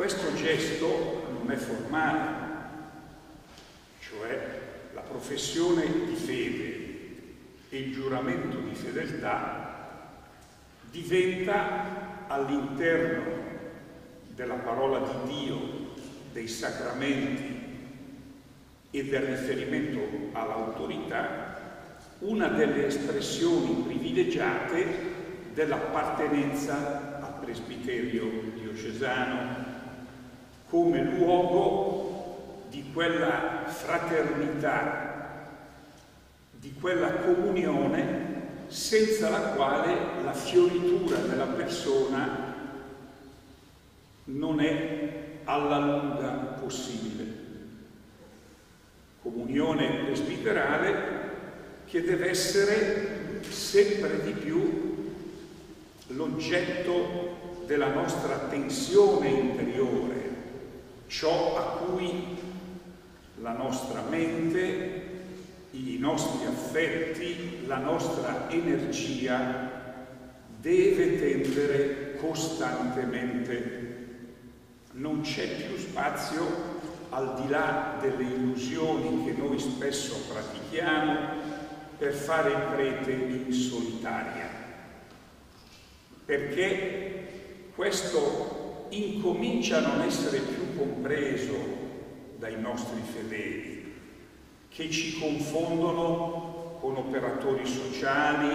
questo gesto non è formale, cioè la professione di fede e il giuramento di fedeltà diventa all'interno della parola di Dio, dei sacramenti e del riferimento all'autorità, una delle espressioni privilegiate dell'appartenenza al presbiterio diocesano come luogo di quella fraternità, di quella comunione senza la quale la fioritura della persona non è alla lunga possibile. Comunione presbiterale che deve essere sempre di più l'oggetto della nostra attenzione interiore, ciò a cui la nostra mente, i nostri affetti, la nostra energia deve tendere costantemente. Non c'è più spazio al di là delle illusioni che noi spesso pratichiamo per fare prete in solitaria, perché questo incomincia a non essere più compreso dai nostri fedeli, che ci confondono con operatori sociali,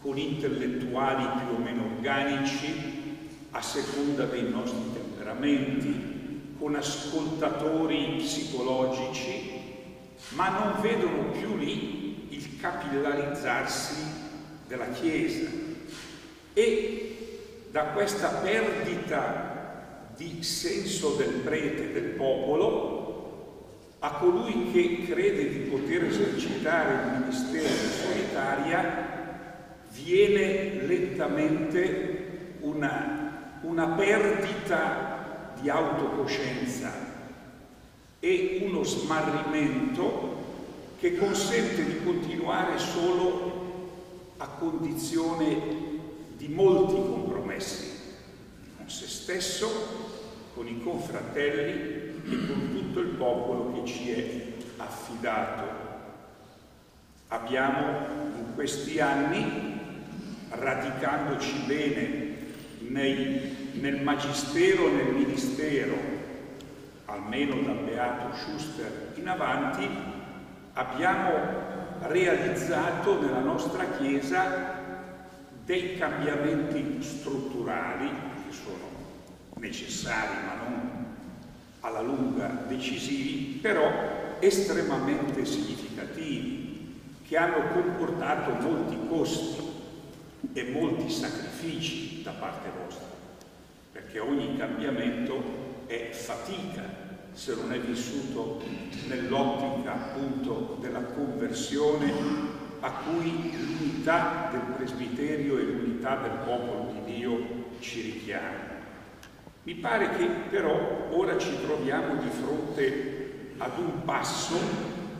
con intellettuali più o meno organici, a seconda dei nostri temperamenti, con ascoltatori psicologici, ma non vedono più lì il capillarizzarsi della Chiesa. E da questa perdita di senso del prete, del popolo, a colui che crede di poter esercitare il ministero in solitaria, viene lentamente una, una perdita di autocoscienza e uno smarrimento che consente di continuare solo a condizione di molti compromessi con se stesso, con i confratelli e con tutto il popolo che ci è affidato. Abbiamo in questi anni, radicandoci bene nei, nel magistero, nel ministero, almeno dal Beato Schuster in avanti, abbiamo realizzato nella nostra Chiesa dei cambiamenti strutturali che sono necessari ma non alla lunga decisivi, però estremamente significativi, che hanno comportato molti costi e molti sacrifici da parte vostra, perché ogni cambiamento è fatica se non è vissuto nell'ottica appunto della conversione a cui l'unità del presbiterio e l'unità del popolo di Dio ci richiama. Mi pare che però ora ci troviamo di fronte ad un passo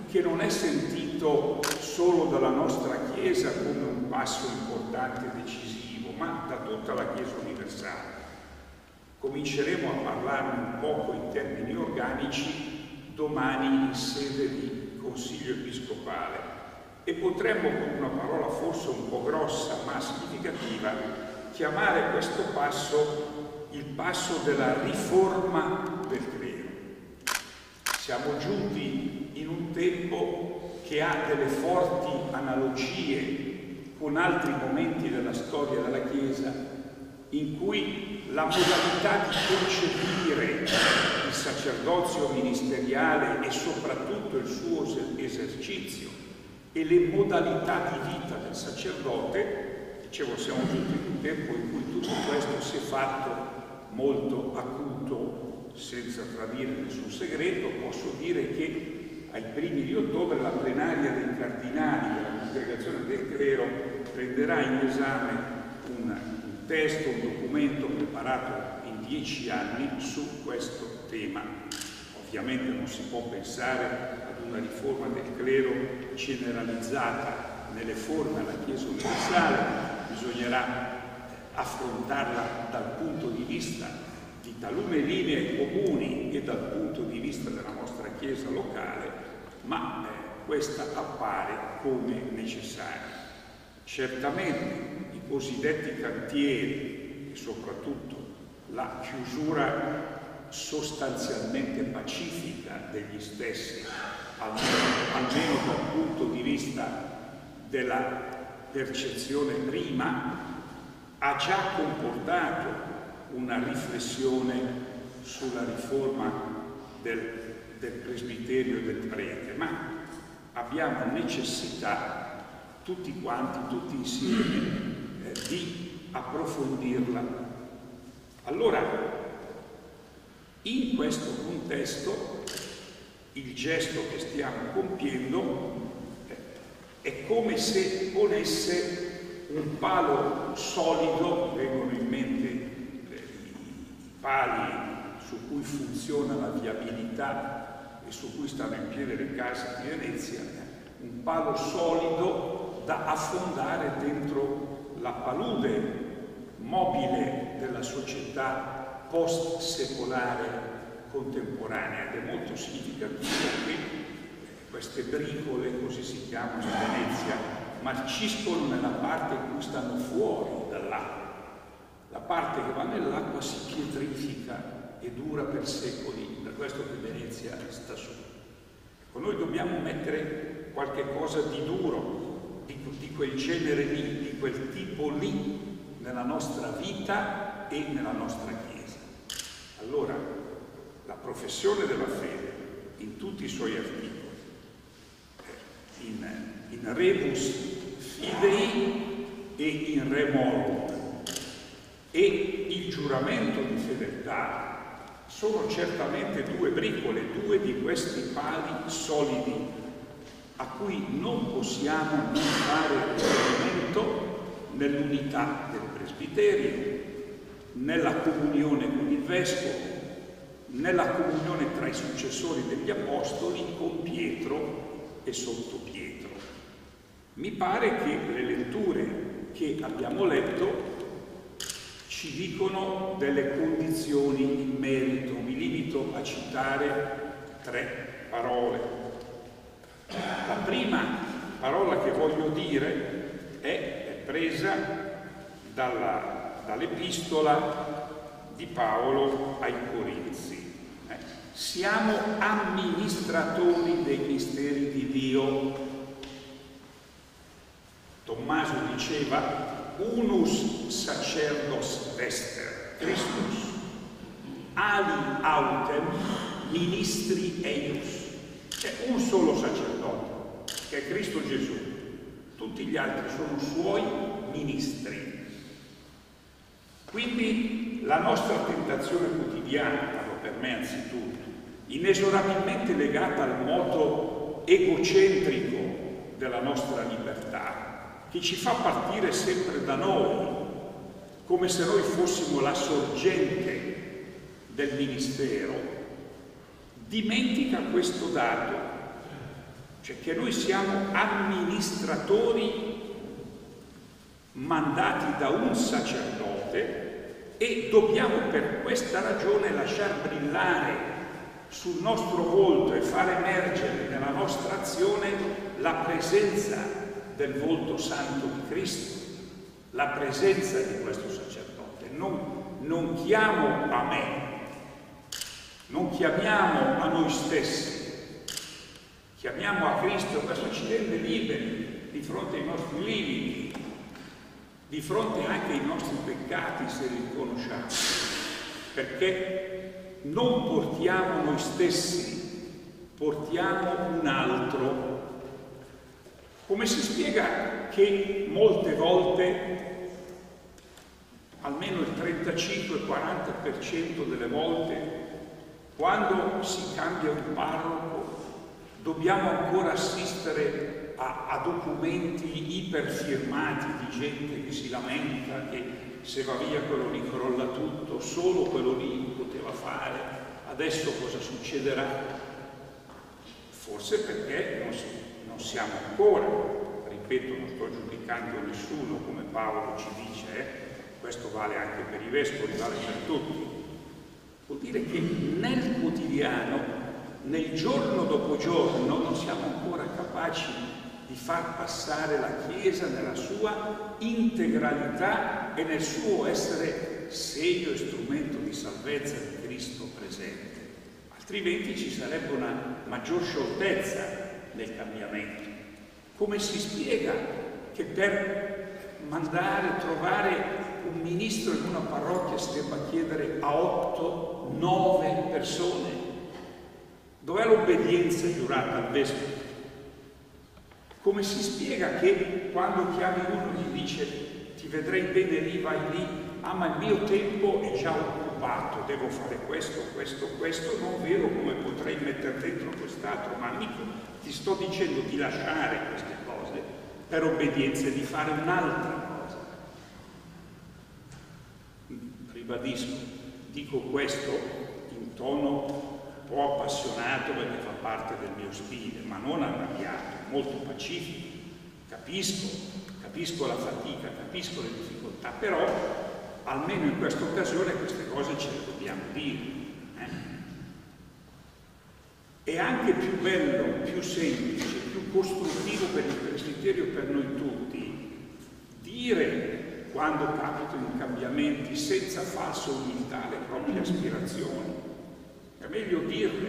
che non è sentito solo dalla nostra Chiesa come un passo importante e decisivo, ma da tutta la Chiesa universale. Cominceremo a parlarne un poco in termini organici domani in sede di Consiglio Episcopale e potremmo con una parola forse un po' grossa ma significativa chiamare questo passo il passo della riforma del clero. Siamo giunti in un tempo che ha delle forti analogie con altri momenti della storia della Chiesa in cui la modalità di concepire il sacerdozio ministeriale e soprattutto il suo esercizio e le modalità di vita del sacerdote, dicevo siamo giunti in un tempo in cui tutto questo si è fatto molto acuto, senza tradire nessun segreto, posso dire che ai primi di ottobre la plenaria dei cardinali della congregazione del clero prenderà in esame una testo, un documento preparato in dieci anni su questo tema. Ovviamente non si può pensare una riforma del clero generalizzata nelle forme alla Chiesa universale, bisognerà affrontarla dal punto di vista di talune linee comuni e dal punto di vista della nostra Chiesa locale, ma eh, questa appare come necessaria. Certamente i cosiddetti cantieri e soprattutto la chiusura sostanzialmente pacifica degli stessi, almeno dal punto di vista della percezione prima, ha già comportato una riflessione sulla riforma del, del presbiterio e del prete, ma abbiamo necessità tutti quanti, tutti insieme, eh, di approfondirla. Allora, in questo contesto, il gesto che stiamo compiendo è come se ponesse un palo solido, vengono in mente pali su cui funziona la viabilità e su cui stanno in piedi le case di Venezia, un palo solido da affondare dentro la palude mobile della società post-secolare contemporanea ed è molto significativo che queste bricole, così si chiamano in Venezia, marciscono nella parte in cui stanno fuori dall'acqua la parte che va nell'acqua si pietrifica e dura per secoli, per questo che Venezia sta su. Ecco, noi dobbiamo mettere qualche cosa di duro, di, di quel genere lì, di quel tipo lì, nella nostra vita e nella nostra Chiesa. Allora, la professione della fede, in tutti i suoi articoli, in, in rebus fidei e in remorbo, e il giuramento di fedeltà sono certamente due bricole, due di questi pali solidi a cui non possiamo non fare riferimento nell'unità del presbiterio, nella comunione con il vescovo, nella comunione tra i successori degli apostoli con Pietro e sotto Pietro. Mi pare che le letture che abbiamo letto ci dicono delle condizioni in merito. Mi limito a citare tre parole. La prima parola che voglio dire è, presa dall'epistola di Paolo ai Corinzi. Eh, siamo amministratori dei misteri di Dio. Tommaso diceva unus sacerdos vester, Christus, ali autem ministri eius. C'è un solo sacerdote, che è Cristo Gesù. Tutti gli altri sono suoi ministri. Quindi la nostra tentazione quotidiana, parlo per me anzitutto, inesorabilmente legata al modo egocentrico della nostra libertà, che ci fa partire sempre da noi, come se noi fossimo la sorgente del ministero, dimentica questo dato, cioè che noi siamo amministratori mandati da un sacerdote e dobbiamo per questa ragione lasciar brillare sul nostro volto e far emergere nella nostra azione la presenza del volto santo di Cristo, la presenza di questo sacerdote. Non, non chiamo a me, non chiamiamo a noi stessi, chiamiamo a Cristo, questo ci rende liberi di fronte ai nostri limiti, di fronte anche ai nostri peccati se li riconosciamo, perché non portiamo noi stessi, portiamo un altro. Come si spiega che molte volte, almeno il 35-40% delle volte, quando si cambia un parroco, dobbiamo ancora assistere a, a documenti iperfirmati di gente che si lamenta che se va via quello lì crolla tutto, solo quello lì poteva fare, adesso cosa succederà? Forse perché non non siamo ancora, ripeto, non sto giudicando nessuno come Paolo ci dice, eh? questo vale anche per i vescovi, vale per tutti, dire che nel quotidiano, nel giorno dopo giorno, non siamo ancora capaci di far passare la Chiesa nella sua integralità e nel suo essere segno e strumento di salvezza di Cristo presente. Altrimenti ci sarebbe una maggior scioltezza nel cambiamento. Come si spiega che per mandare, trovare un ministro in una parrocchia si debba chiedere a otto, nove persone? Dov'è l'obbedienza giurata al vescovo? Come si spiega che quando chiami uno gli dice ti vedrei bene lì, vai lì, ah ma il mio tempo è già occupato, devo fare questo, questo, questo, non vedo come potrei mettere dentro quest'altro, ma amico ti sto dicendo di lasciare queste cose per obbedienza e di fare un'altra cosa. Ribadisco, dico questo in tono po' appassionato perché fa parte del mio stile, ma non arrabbiato, molto pacifico. Capisco, capisco la fatica, capisco le difficoltà, però almeno in questa occasione queste cose ce le dobbiamo dire. Eh? È anche più bello, più semplice, più costruttivo per il presbiterio per noi tutti dire quando capitano cambiamenti senza falsa umiltà le proprie aspirazioni è meglio dirle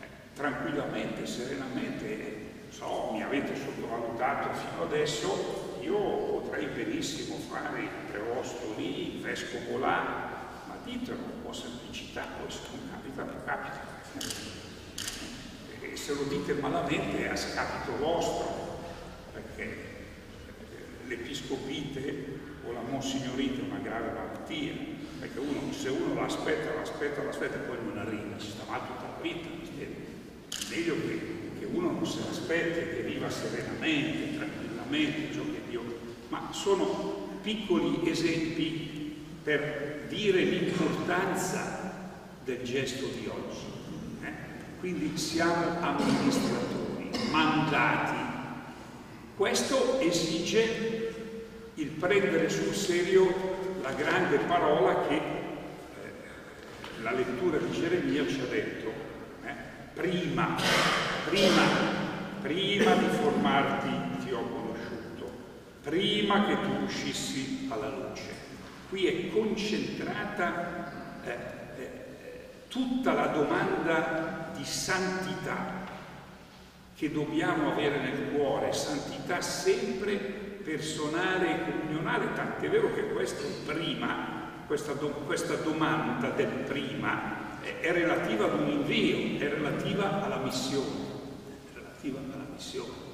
eh, tranquillamente, serenamente, so, mi avete sottovalutato fino adesso, io potrei benissimo fare il preosto lì, il vescovo là, ma ditelo po' semplicità, poi se non capita, non capita. E se lo dite malamente è a scapito vostro, perché l'episcopite o la monsignorite è una grave malattia, perché uno, se uno l'aspetta, l'aspetta, l'aspetta e poi non arriva, ci sta male tutta la vita. È meglio che, che uno non se l'aspetti e che viva serenamente, tranquillamente, ciò che Dio... Ma sono piccoli esempi per dire l'importanza del gesto di oggi. Eh? Quindi siamo amministratori, mandati. Questo esige il prendere sul serio la grande parola che eh, la lettura di Geremia ci ha detto, eh, prima, prima, prima di formarti ti ho conosciuto, prima che tu uscissi alla luce. Qui è concentrata eh, eh tutta la domanda di santità che dobbiamo avere nel cuore, santità sempre personale e comunionale, tant'è vero che questo prima, questa, do, questa domanda del prima è, è, relativa ad un invio, è relativa alla missione, è relativa alla missione.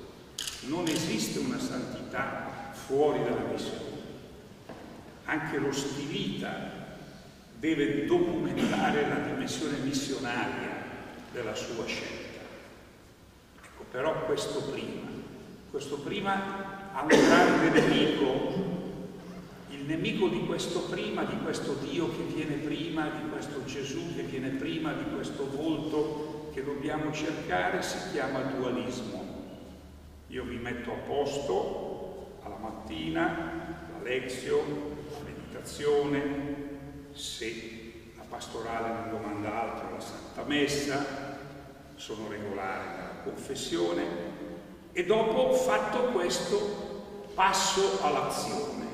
Non esiste una santità fuori dalla missione. Anche lo stilita deve documentare la dimensione missionaria della sua scelta. Ecco, però questo prima, questo prima a un grande nemico, il nemico di questo prima, di questo Dio che viene prima, di questo Gesù che viene prima, di questo volto che dobbiamo cercare, si chiama dualismo. Io vi metto a posto alla mattina, la lezio, la meditazione, se la pastorale non domanda altro, la Santa Messa, sono regolare nella confessione, e dopo fatto questo passo all'azione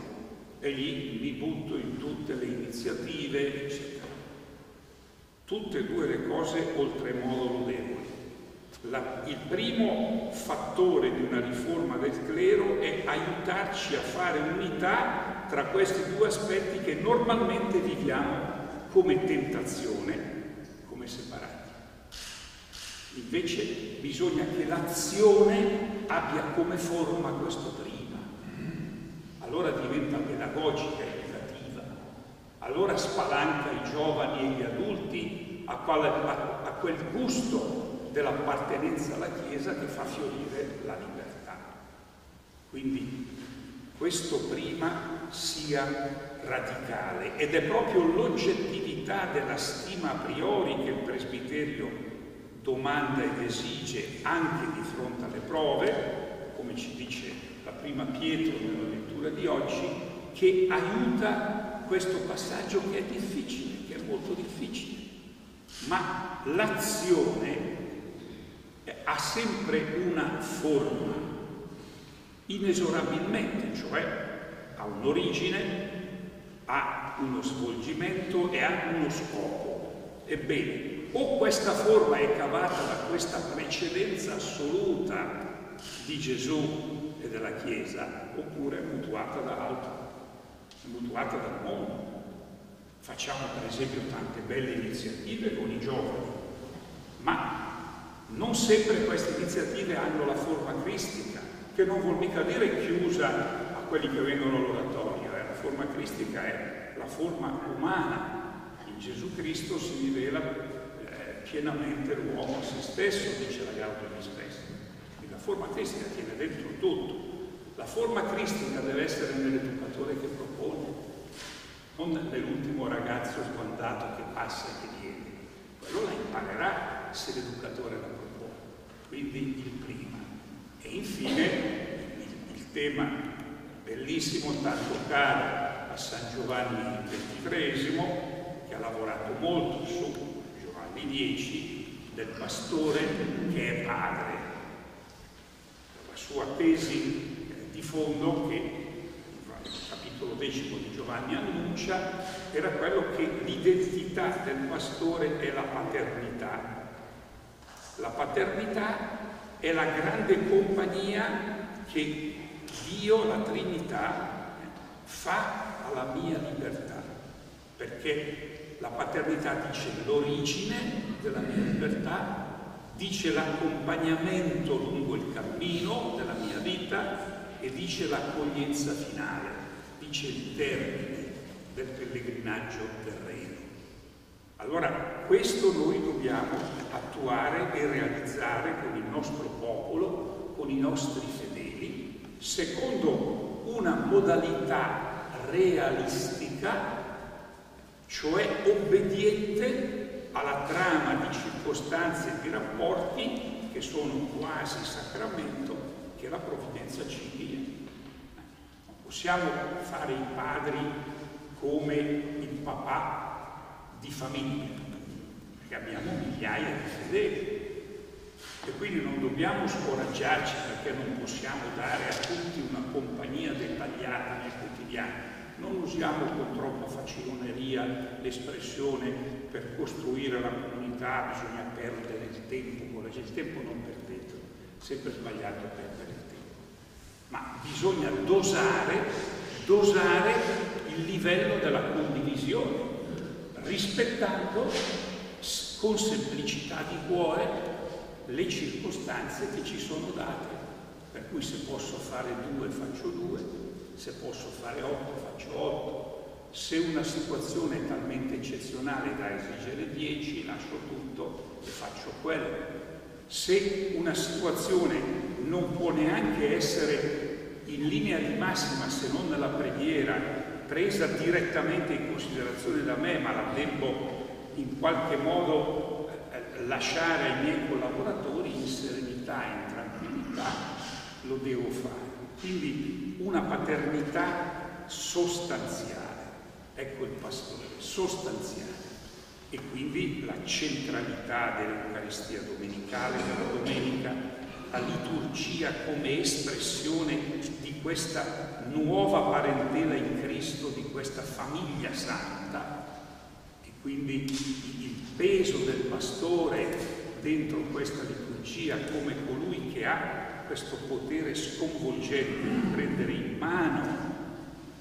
e lì mi butto in tutte le iniziative, eccetera. Tutte e due le cose oltremodo lodevoli. La, il primo fattore di una riforma del clero è aiutarci a fare unità tra questi due aspetti che normalmente viviamo come tentazione. Invece bisogna che l'azione abbia come forma questo prima. Allora diventa pedagogica e educativa. Allora spalanca i giovani e gli adulti a, quale, a, a quel gusto dell'appartenenza alla Chiesa che fa fiorire la libertà. Quindi questo prima sia radicale ed è proprio l'oggettività della stima a priori che il presbiterio domanda ed esige anche di fronte alle prove, come ci dice la prima Pietro nella lettura di oggi, che aiuta questo passaggio che è difficile, che è molto difficile. ma l'azione ha sempre una forma, inesorabilmente, cioè ha un'origine, ha uno svolgimento e ha uno scopo. Ebbene, o questa forma è cavata da questa precedenza assoluta di Gesù e della Chiesa, oppure è mutuata da altro, è mutuata dal mondo. Facciamo per esempio tante belle iniziative con i giovani, ma non sempre queste iniziative hanno la forma cristica, che non vuol mica dire chiusa a quelli che vengono all'oratorio, eh? la forma cristica è la forma umana. In Gesù Cristo si rivela pienamente l'uomo a se stesso, dice la Gaudium Spes. La forma cristica tiene dentro tutto. La forma cristica deve essere nell'educatore che propone, non nell'ultimo ragazzo sbandato che passa e che viene. Quello la imparerà se l'educatore la propone. Quindi il prima. E infine il, il tema bellissimo, tanto caro a San Giovanni XXIII, che ha lavorato molto su Giovanni X, del pastore che è padre. La sua tesi di fondo che capitolo decimo di Giovanni annuncia, era quello che l'identità del pastore è la paternità. La paternità è la grande compagnia che Dio, la Trinità, fa alla mia libertà, perché la paternità dice l'origine della mia libertà, dice l'accompagnamento lungo il cammino della mia vita e dice l'accoglienza finale dice il termine del pellegrinaggio terreno. Allora, questo noi dobbiamo attuare e realizzare con il nostro popolo, con i nostri fedeli, secondo una modalità realistica, cioè obbediente alla trama di circostanze e di rapporti che sono quasi sacramento che la provvidenza ci dia. Possiamo fare i padri come il papà di famiglia, perché abbiamo migliaia di fedeli e quindi non dobbiamo scoraggiarci perché non possiamo dare a tutti una compagnia dettagliata nel quotidiano. Non usiamo con troppa faciloneria l'espressione per costruire la comunità bisogna perdere il tempo, il tempo non perdetelo, sempre sbagliato perdere il tempo ma bisogna dosare, dosare il livello della condivisione, rispettando con semplicità di cuore le circostanze che ci sono date. Per cui se posso fare due faccio due, se posso fare otto faccio otto, se una situazione è talmente eccezionale da esigere dieci, lascio tutto e faccio quello. Se una situazione non può neanche essere in linea di massima, se non nella preghiera, presa direttamente in considerazione da me, ma la devo in qualche modo eh, lasciare ai miei collaboratori in serenità, in tranquillità, lo devo fare. Quindi una paternità sostanziale, ecco il pastore, sostanziale. E quindi la centralità dell'Eucaristia domenicale, della domenica, la liturgia come espressione di questa nuova parentela in Cristo, di questa famiglia santa e quindi il peso del pastore dentro questa liturgia come colui che ha questo potere sconvolgente di prendere in mano,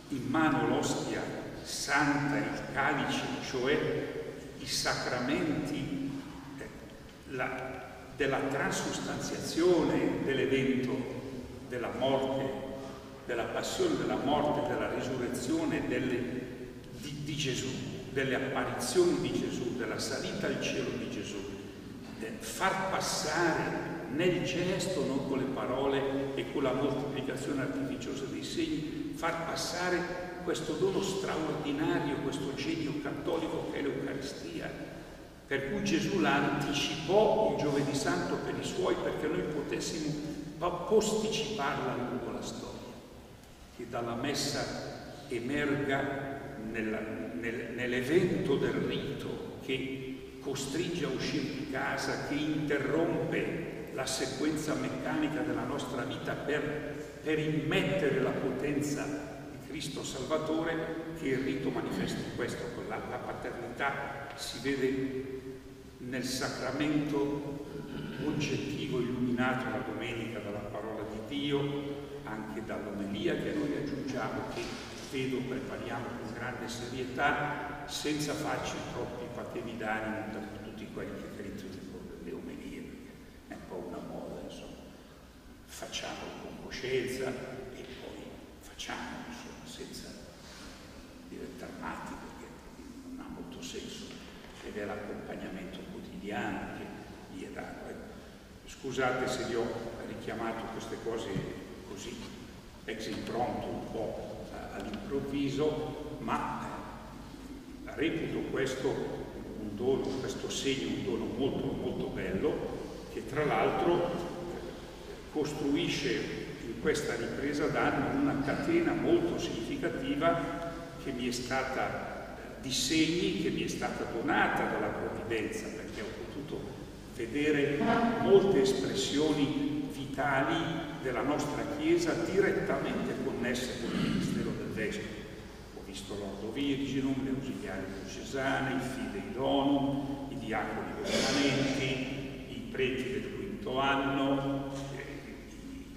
in mano l'ostia santa, il calice, cioè i sacramenti, eh, la, della transustanziazione dell'evento della morte, della passione, della morte, della risurrezione delle, di, di, Gesù, delle apparizioni di Gesù, della salita al cielo di Gesù, far passare nel gesto, non con le parole e con la moltiplicazione artificiosa dei segni, far passare questo dono straordinario, questo genio cattolico che è l'Eucaristia, per cui Gesù la anticipò il giovedì santo per i suoi perché noi potessimo posticiparla lungo la storia, che dalla messa emerga nel, nel, nell'evento del rito che costringe a uscire di casa, che interrompe la sequenza meccanica della nostra vita per, per immettere la potenza di Cristo Salvatore, che il rito manifesta in questo, la, la paternità si vede nel sacramento oggettivo illuminato la domenica dalla parola di Dio, anche dall'omelia che noi aggiungiamo, che vedo prepariamo con grande serietà, senza farci troppi patemi d'animo per tutti quelli che criticano le omelie, è un po' una moda, insomma. Facciamo con coscienza e poi facciamo, insomma, senza diventare matti, perché non ha molto senso, è l'accompagnamento quotidiano che gli è dato. Ecco. Scusate se vi ho richiamato queste cose così ex impronto un po' all'improvviso, ma eh, reputo questo un dono, questo segno, un dono molto, molto bello, che tra l'altro costruisce questa ripresa d'anno una catena molto significativa che mi è stata eh, di segni che mi è stata donata dalla provvidenza, perché ho potuto vedere molte espressioni vitali della nostra Chiesa direttamente connesse con il ministero del Vescovo. Ho visto l'Ordo Virginum, le ausiliari diocesane, i fidei donum, i diaconi permanenti, i preti del quinto anno,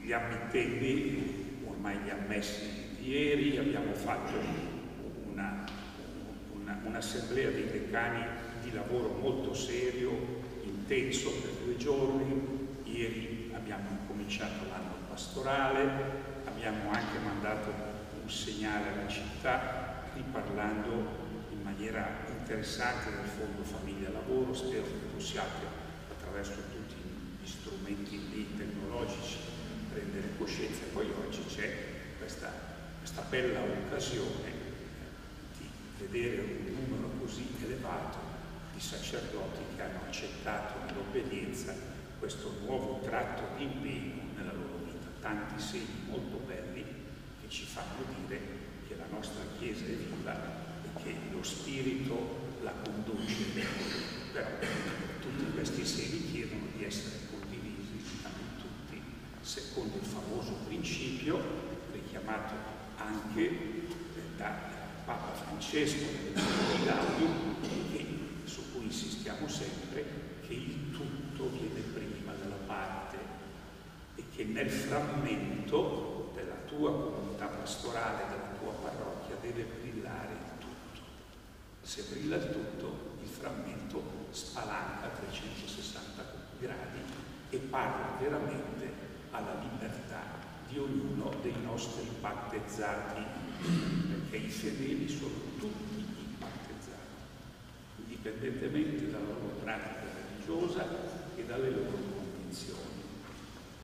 gli ammittenti, ormai gli ammessi di ieri, abbiamo fatto un'assemblea una, un dei decani di lavoro molto serio, intenso per due giorni, ieri abbiamo cominciato l'anno pastorale, abbiamo anche mandato un segnale alla città riparlando in maniera interessante del Fondo Famiglia Lavoro, spero che possiate attraverso tutti gli strumenti tecnologici prendere coscienza. Poi oggi c'è questa, questa bella occasione di vedere un numero così elevato di sacerdoti che hanno accettato nell'obbedienza questo nuovo tratto di impegno nella loro tanti segni molto belli che ci fanno dire che la nostra Chiesa è viva e che lo Spirito la conduce. Però tutti questi segni chiedono di essere tutti, secondo il famoso principio richiamato anche da Papa Francesco nel Gaudium, su cui insistiamo sempre, che il tutto viene prima della parte che nel frammento della tua comunità pastorale, della tua parrocchia, deve brillare il tutto. Se brilla il tutto, il frammento spalanca a 360 gradi e parla veramente alla libertà di ognuno dei nostri battezzati, perché i fedeli sono tutti i battezzati, indipendentemente dalla loro pratica religiosa e dalle loro.